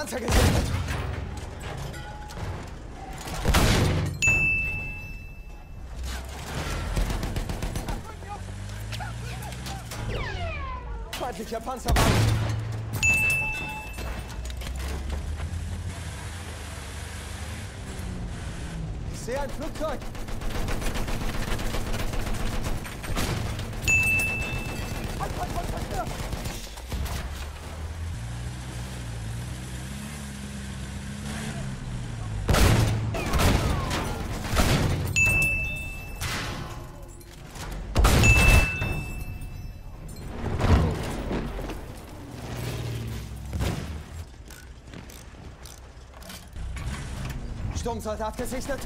Panzer gesichtet. Feindlicher Panzerwagen. Ich sehe ein Flugzeug. Sturmsoldat gesichtet.